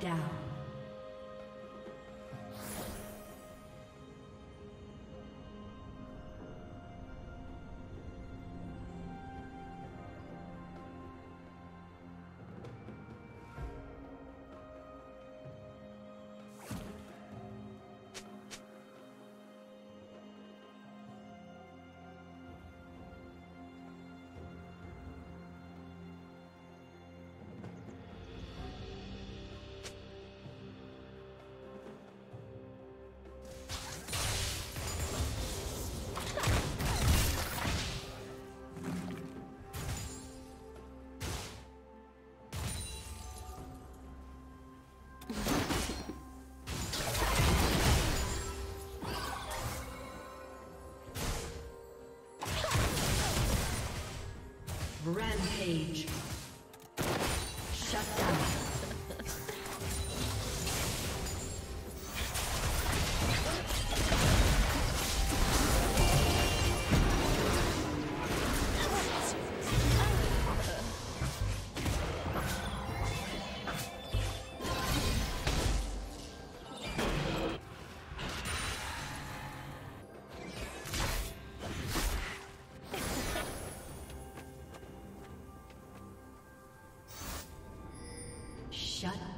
Down. Rampage.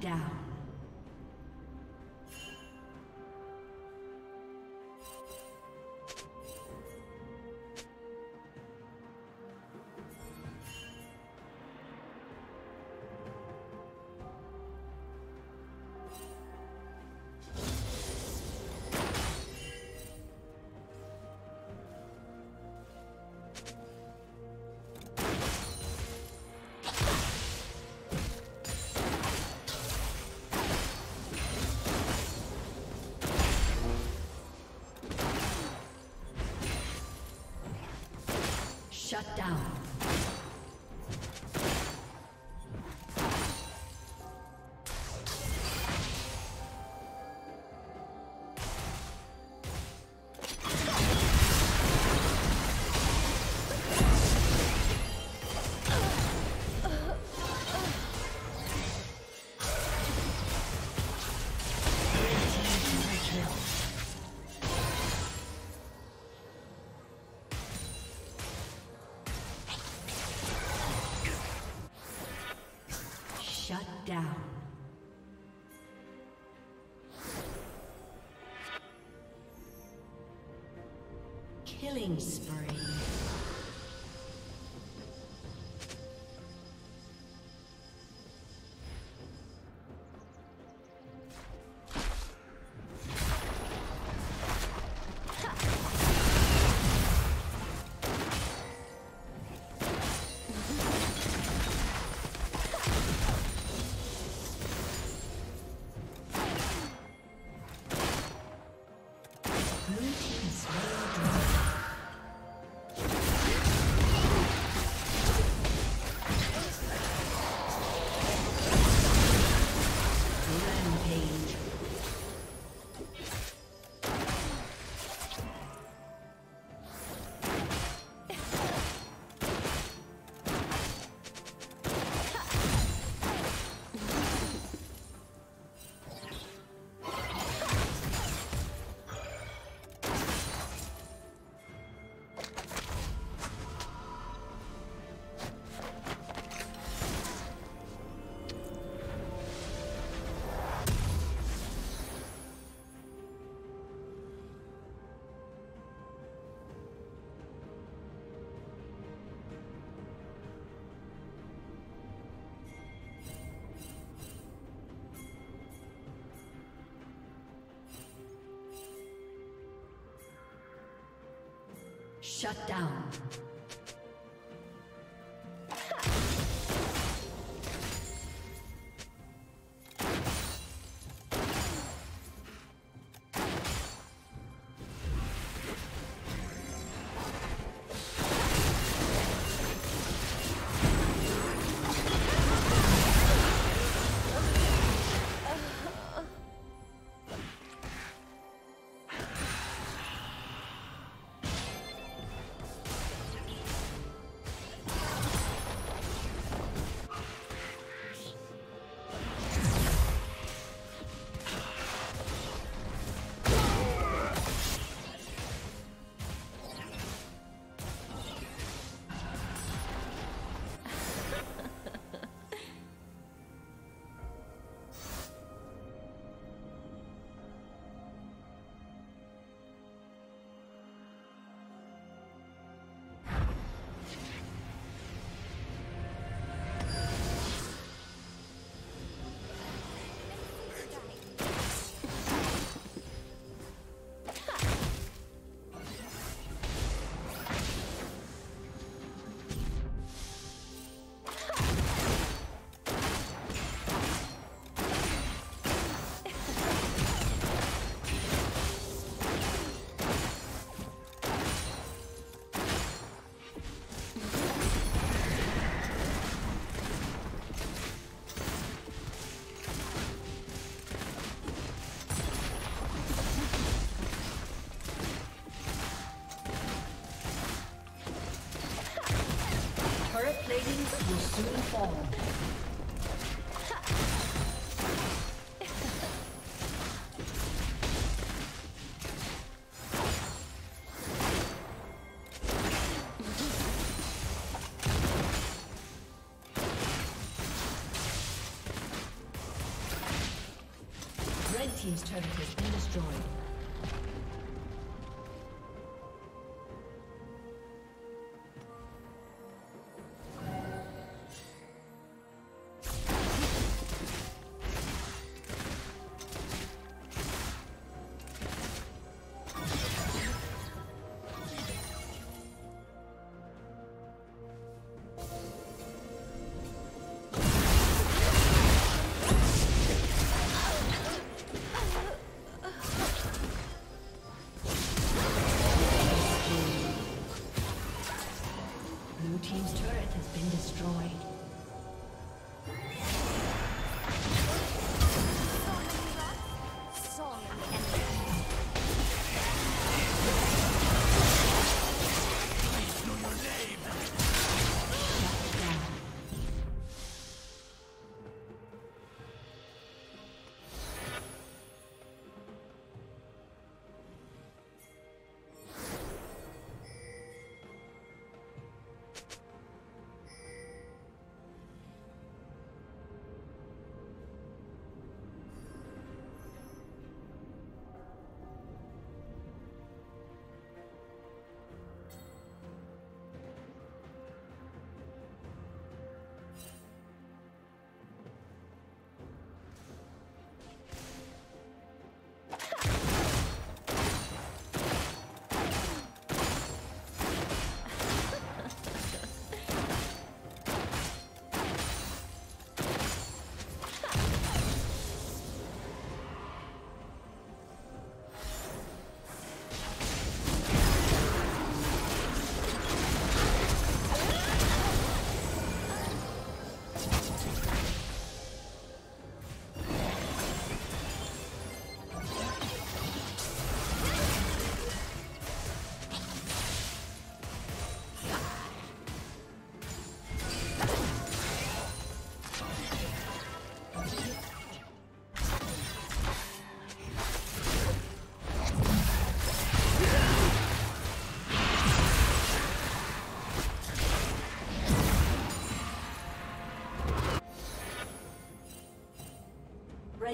Down. Shut down. Killing spree. Shut down. Team's turret has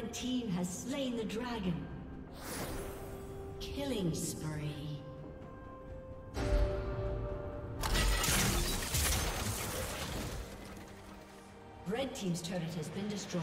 Red team has slain the dragon. Killing spree. Red team's turret has been destroyed.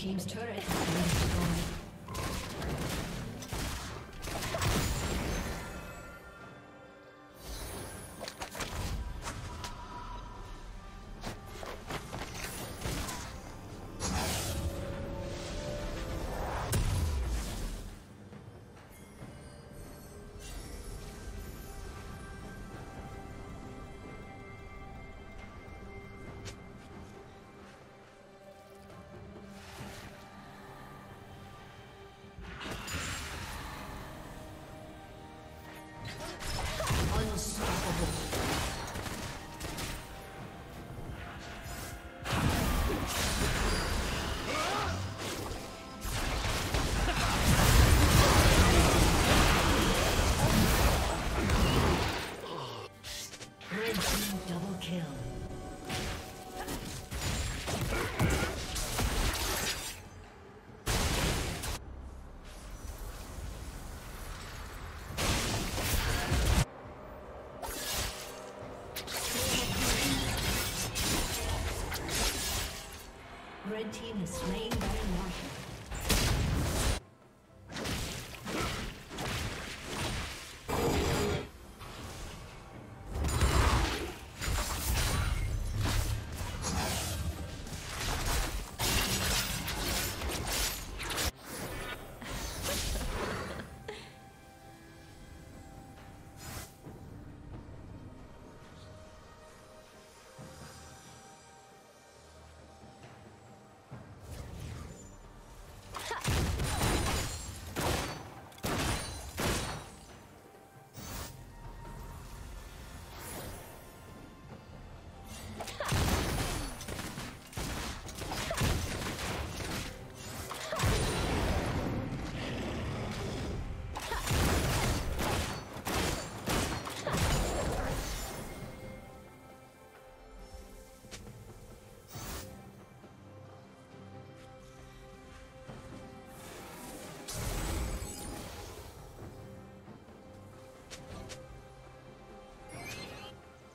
Team's turret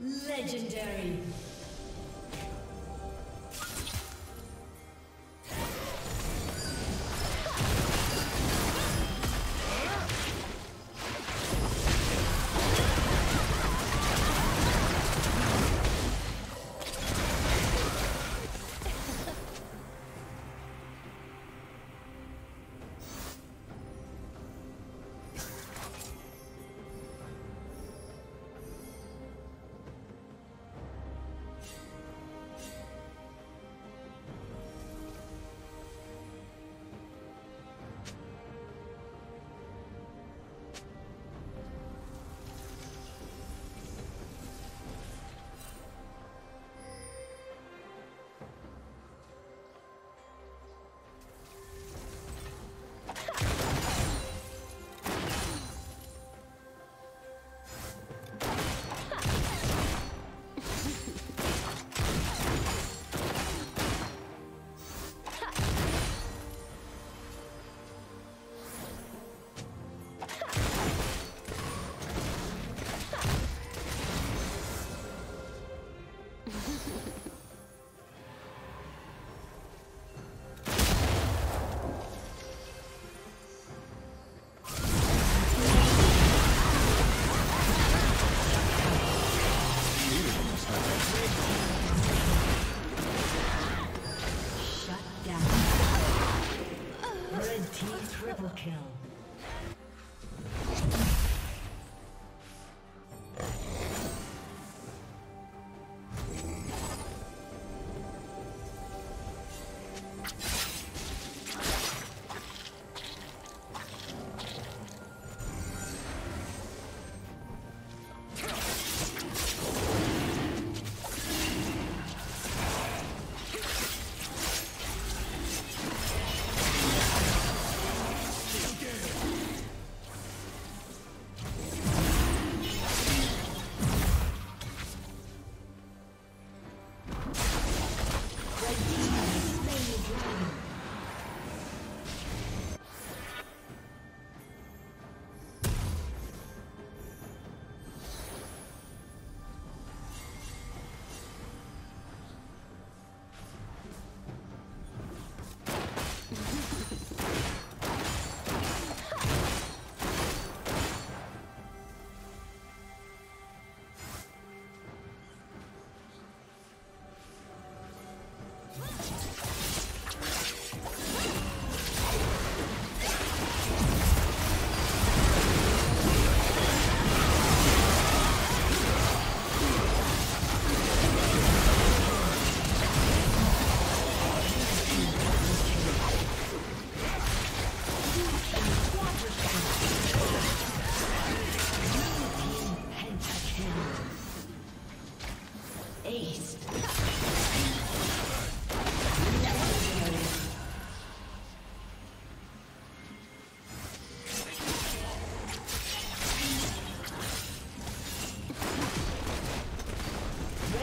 Legendary.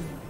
soon.